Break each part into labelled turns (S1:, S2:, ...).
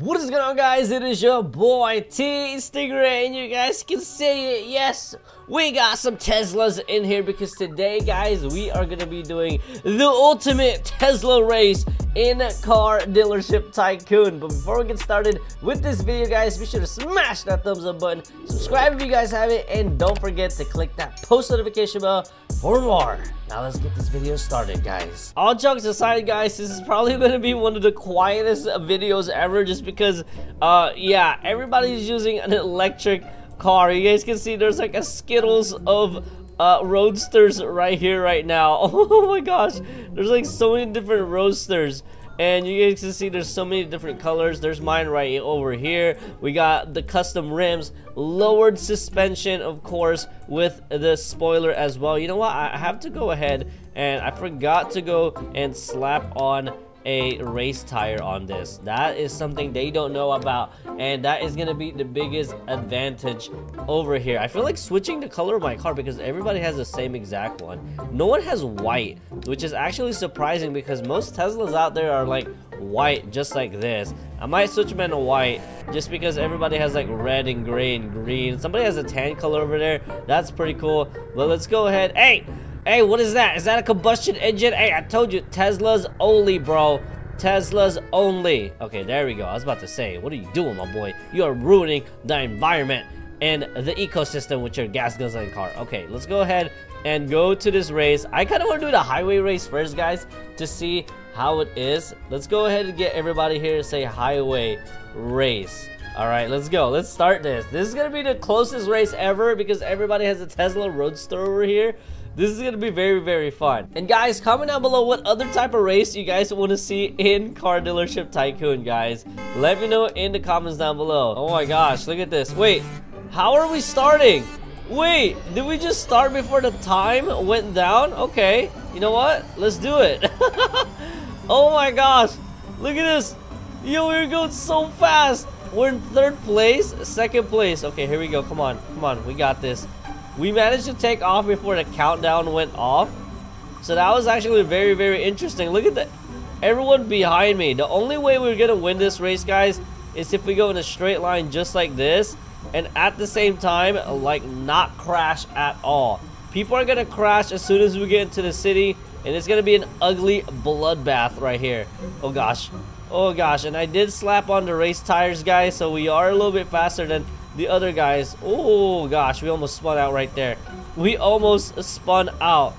S1: What is going on guys, it is your boy T Stingray and you guys can see it, yes, we got some Teslas in here because today guys we are going to be doing the ultimate Tesla race in Car Dealership Tycoon. But before we get started with this video guys, be sure to smash that thumbs up button, subscribe if you guys haven't, and don't forget to click that post notification bell for more. Now let's get this video started, guys. All jokes aside, guys, this is probably going to be one of the quietest videos ever just because, uh, yeah, everybody's using an electric car. You guys can see there's like a Skittles of uh, roadsters right here right now. Oh my gosh, there's like so many different roadsters. And you guys can see there's so many different colors. There's mine right over here. We got the custom rims, lowered suspension, of course, with the spoiler as well. You know what? I have to go ahead and I forgot to go and slap on a race tire on this. That is something they don't know about, and that is gonna be the biggest advantage over here. I feel like switching the color of my car because everybody has the same exact one. No one has white, which is actually surprising because most Teslas out there are like white, just like this. I might switch them into white just because everybody has like red and gray and green. Somebody has a tan color over there. That's pretty cool. But let's go ahead. Hey! Hey, what is that? Is that a combustion engine? Hey, I told you, Tesla's only, bro. Tesla's only. Okay, there we go. I was about to say, what are you doing, my boy? You are ruining the environment and the ecosystem with your gas guzzling car. Okay, let's go ahead and go to this race. I kind of want to do the highway race first, guys, to see how it is. Let's go ahead and get everybody here to say highway race. All right, let's go. Let's start this. This is going to be the closest race ever because everybody has a Tesla Roadster over here. This is gonna be very, very fun. And guys, comment down below what other type of race you guys want to see in Car Dealership Tycoon, guys. Let me know in the comments down below. Oh my gosh, look at this. Wait, how are we starting? Wait, did we just start before the time went down? Okay, you know what? Let's do it. oh my gosh, look at this. Yo, we're going so fast. We're in third place, second place. Okay, here we go. Come on, come on. We got this. We managed to take off before the countdown went off. So that was actually very, very interesting. Look at that. Everyone behind me. The only way we're going to win this race, guys, is if we go in a straight line just like this. And at the same time, like, not crash at all. People are going to crash as soon as we get into the city. And it's going to be an ugly bloodbath right here. Oh, gosh. Oh, gosh. And I did slap on the race tires, guys. So we are a little bit faster than the other guys. Oh, gosh, we almost spun out right there. We almost spun out.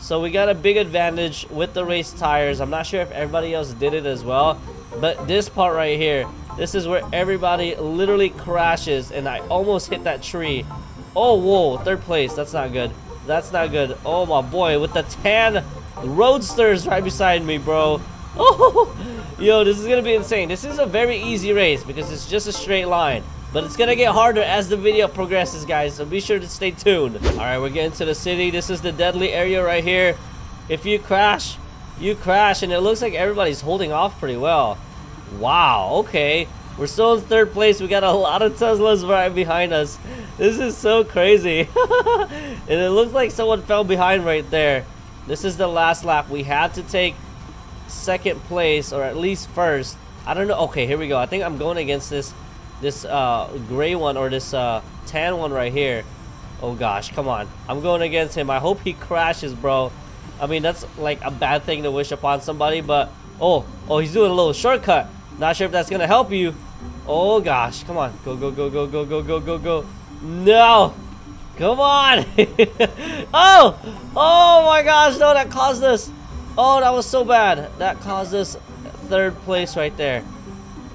S1: So we got a big advantage with the race tires. I'm not sure if everybody else did it as well. But this part right here, this is where everybody literally crashes. And I almost hit that tree. Oh, whoa, third place. That's not good. That's not good. Oh, my boy, with the tan roadsters right beside me, bro. Oh, yo, this is to be insane. This is a very easy race because it's just a straight line. But it's gonna get harder as the video progresses, guys, so be sure to stay tuned. Alright, we're getting to the city. This is the deadly area right here. If you crash, you crash, and it looks like everybody's holding off pretty well. Wow, okay. We're still in third place. We got a lot of Teslas right behind us. This is so crazy. and it looks like someone fell behind right there. This is the last lap. We had to take second place, or at least first. I don't know. Okay, here we go. I think I'm going against this this uh, gray one or this uh, tan one right here. Oh gosh, come on. I'm going against him. I hope he crashes, bro. I mean, that's like a bad thing to wish upon somebody, but... Oh, oh, he's doing a little shortcut. Not sure if that's gonna help you. Oh gosh, come on. Go, go, go, go, go, go, go, go, go. No! Come on! oh! Oh my gosh, no, that caused us... Oh, that was so bad. That caused us third place right there.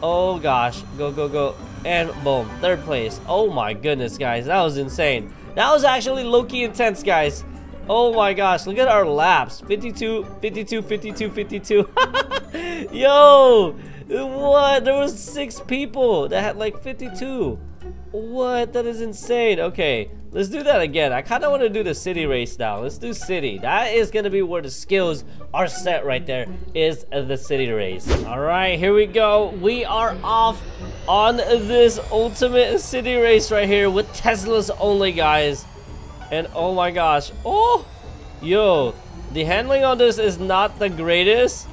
S1: Oh gosh. Go, go, go. And boom, third place. Oh my goodness, guys. That was insane. That was actually low-key intense, guys. Oh my gosh, look at our laps. 52, 52, 52, 52. Yo! What? There was six people that had like 52. What? That is insane. Okay, let's do that again. I kind of want to do the city race now. Let's do city. That is going to be where the skills are set right there, is the city race. All right, here we go. We are off on this ultimate city race right here with Teslas only, guys. And oh my gosh. Oh, yo, the handling on this is not the greatest,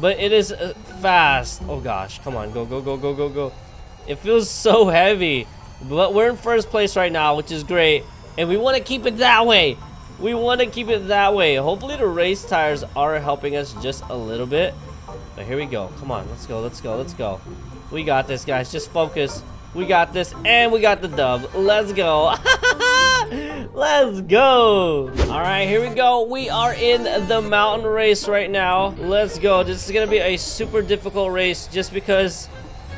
S1: but it is uh, fast. Oh gosh, come on, go, go, go, go, go, go. It feels so heavy. But we're in first place right now, which is great. And we want to keep it that way. We want to keep it that way. Hopefully the race tires are helping us just a little bit. But here we go. Come on, let's go, let's go, let's go. We got this, guys. Just focus. We got this, and we got the dub. Let's go. Let's go. All right, here we go. We are in the mountain race right now. Let's go. This is going to be a super difficult race just because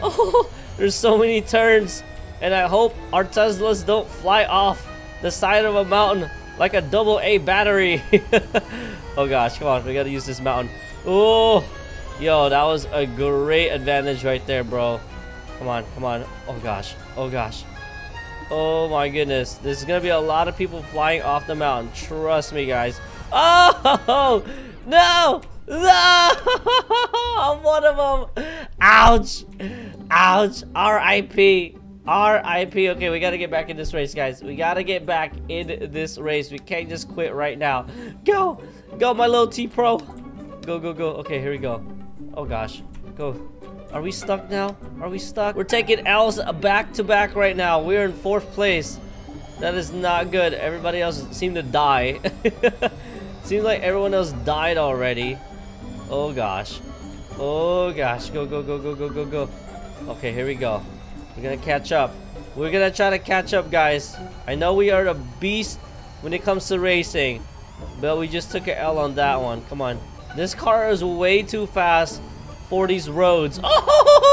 S1: oh, there's so many turns. And I hope our Teslas don't fly off the side of a mountain like a double A battery. oh gosh, come on. We got to use this mountain. Oh, yo, that was a great advantage right there, bro. Come on, come on. Oh gosh, oh gosh. Oh my goodness. There's gonna be a lot of people flying off the mountain. Trust me, guys. Oh no! No! I'm one of them. Ouch! Ouch! R.I.P. R.I.P. Okay, we gotta get back in this race, guys. We gotta get back in this race. We can't just quit right now. Go! Go, my little T-Pro. Go, go, go. Okay, here we go. Oh gosh. Go. Are we stuck now? Are we stuck? We're taking L's back to back right now. We're in fourth place. That is not good. Everybody else seemed to die. Seems like everyone else died already. Oh gosh. Oh gosh. Go, go, go, go, go, go, go. Okay, here we go. We're gonna catch up. We're gonna try to catch up, guys. I know we are a beast when it comes to racing. But we just took an L on that one. Come on. This car is way too fast for these roads.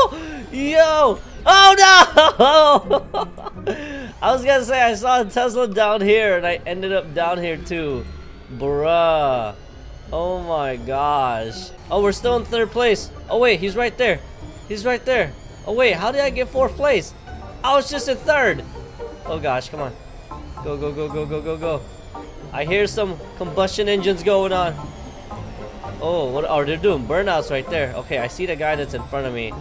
S1: Oh, yo! Oh no! I was gonna say I saw a Tesla down here and I ended up down here too. Bruh. Oh my gosh. Oh, we're still in third place. Oh wait, he's right there. He's right there. Oh wait, how did I get fourth place? I was just in third. Oh gosh, come on. Go, go, go, go, go, go, go. I hear some combustion engines going on. Oh, what oh, are they doing? Burnouts right there. Okay, I see the guy that's in front of me.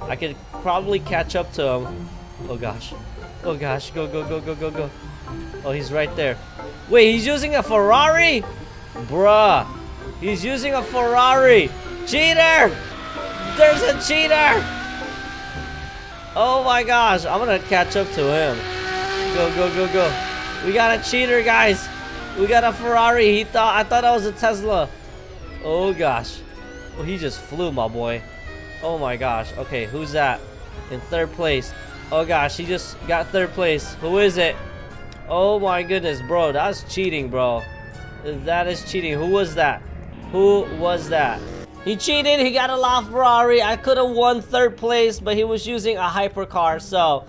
S1: I could probably catch up to him. Oh gosh. Oh gosh, go, go, go, go, go, go. Oh, he's right there. Wait, he's using a Ferrari? Bruh. He's using a Ferrari. Cheater! There's a cheater! Oh my gosh, I'm gonna catch up to him. Go, go, go, go. We got a cheater, guys. We got a Ferrari. He thought I thought that was a Tesla. Oh gosh. Well, he just flew, my boy. Oh my gosh. Okay, who's that? In third place. Oh gosh, he just got third place. Who is it? Oh my goodness, bro. That's cheating, bro. That is cheating. Who was that? Who was that? He cheated. He got a LaFerrari. I could have won third place, but he was using a hypercar. So,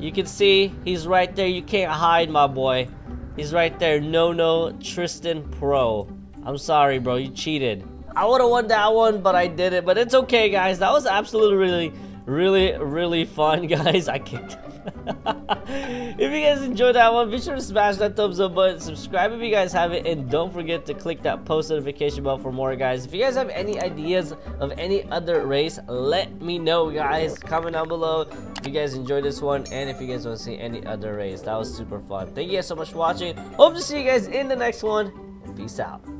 S1: you can see he's right there. You can't hide, my boy. He's right there. No, no, Tristan Pro. I'm sorry, bro. You cheated. I would have won that one, but I did it. But it's okay, guys. That was absolutely really, really, really fun, guys. I kicked if you guys enjoyed that one, be sure to smash that thumbs up button, subscribe if you guys haven't, and don't forget to click that post notification bell for more, guys. If you guys have any ideas of any other race, let me know, guys. Comment down below if you guys enjoyed this one, and if you guys want to see any other race. That was super fun. Thank you guys so much for watching. Hope to see you guys in the next one. Peace out.